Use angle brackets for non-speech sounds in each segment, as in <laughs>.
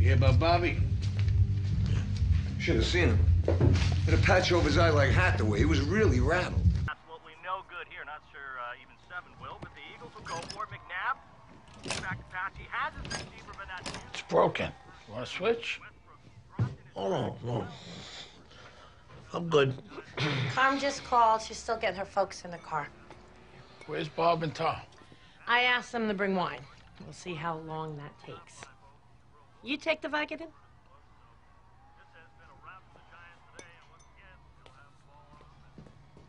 You hear about Bobby? Should have seen him. Had a patch over his eye like Hathaway. He was really rattled. Absolutely no good here. Not sure uh, even seven will, but the Eagles will go for it. McNabb. Back to pass. He has his receiver, but not It's broken. Want to switch? Oh, no, no. I'm good. <clears throat> Carm just called. She's still getting her folks in the car. Where's Bob and Tom? I asked them to bring wine. We'll see how long that takes. You take the Vicodin?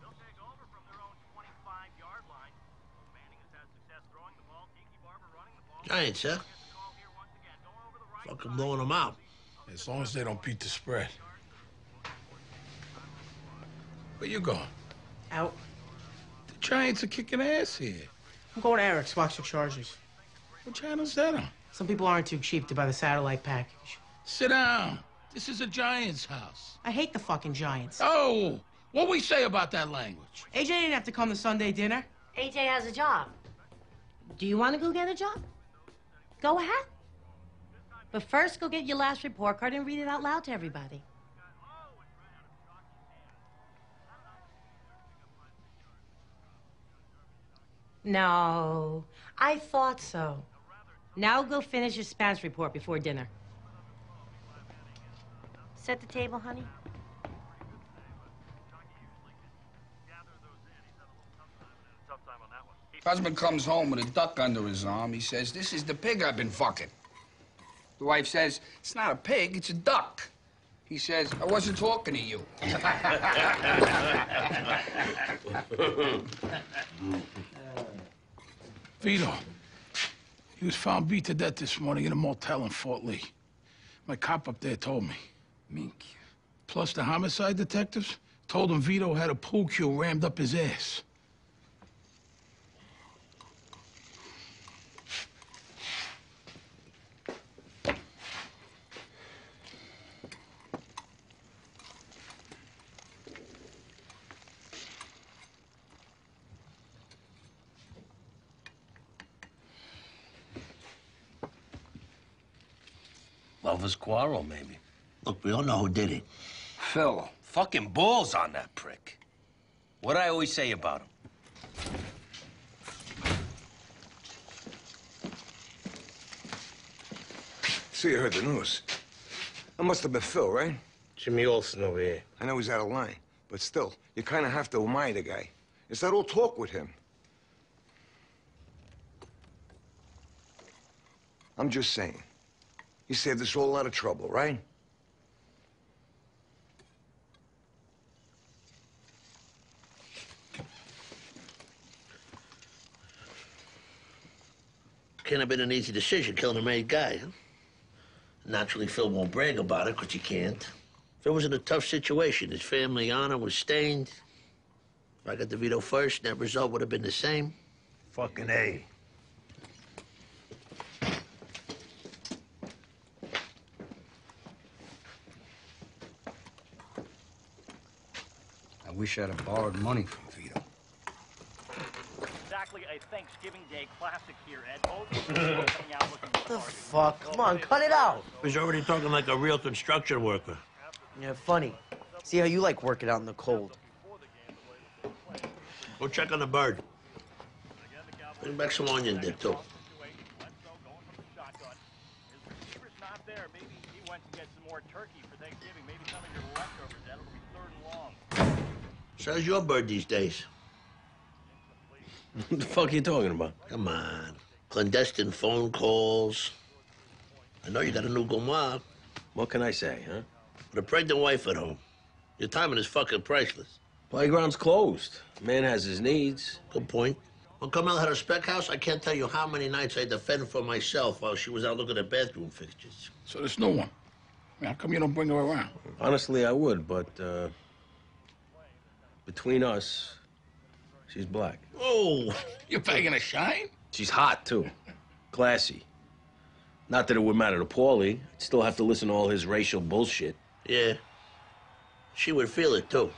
They'll take over from their own 25-yard line. Manning has had success throwing the ball. Tiki Barber running the ball. Giants, huh? Gets the call here once again. Going over the right Fucking blowing them out. As long as they don't beat the spread. Where you going? Out. The Giants are kicking ass here. I'm going to Eric's, watch the Chargers. What channel's that on? Some people aren't too cheap to buy the satellite package. Sit down. This is a Giants house. I hate the fucking Giants. Oh, what we say about that language? AJ didn't have to come to Sunday dinner. AJ has a job. Do you want to go get a job? Go ahead. But first, go get your last report card and read it out loud to everybody. No, I thought so. Now go finish your Spanish report before dinner. Set the table, honey. Husband comes home with a duck under his arm. He says, This is the pig I've been fucking. The wife says, It's not a pig, it's a duck. He says, I wasn't talking to you. <laughs> Vito. He was found beat to death this morning in a motel in Fort Lee. My cop up there told me. Mink. Plus, the homicide detectives told him Vito had a pool cue rammed up his ass. Lovers quarrel, maybe. Look, we all know who did it. Phil. Fucking balls on that prick. What I always say about him. So you heard the news. That must have been Phil, right? Jimmy Olsen over here. I know he's out of line, but still, you kind of have to admire the guy. It's that old talk with him. I'm just saying. He saved us all a lot of trouble, right? Can't have been an easy decision killing a married guy, huh? Naturally, Phil won't brag about it, because he can't. Phil was in a tough situation. His family honor was stained. If I got the Vito first, that result would have been the same. Fucking A. I wish I'd have borrowed money from Vito. Exactly a Thanksgiving Day classic here, Ed. Both <laughs> coming out looking The fuck? Come on, cut it out. He's already talking like a real construction worker. Yeah, funny. See how you like working out in the cold. Go check on the bird. Bring back some onion dip, too. Bledsoe going from the shotgun. His receiver's not there. Maybe he went to get some more turkey for Thanksgiving. Maybe some of your leftovers, Ed. It'll be third and long. So how's your bird these days? What the fuck are you talking about? Come on. Clandestine phone calls. I know you got a new gourmand What can I say, huh? with a pregnant wife at home. Your timing is fucking priceless. Playground's closed. Man has his needs. Good point. When Carmela had her spec house, I can't tell you how many nights I defended for myself while she was out looking at bathroom fixtures. So there's no one. I mean, how come you don't bring her around? Honestly, I would, but uh, between us, she's black. Oh, <laughs> You're begging a shine? She's hot too, classy. Not that it would matter to Paulie. I'd still have to listen to all his racial bullshit. yeah. She would feel it, too.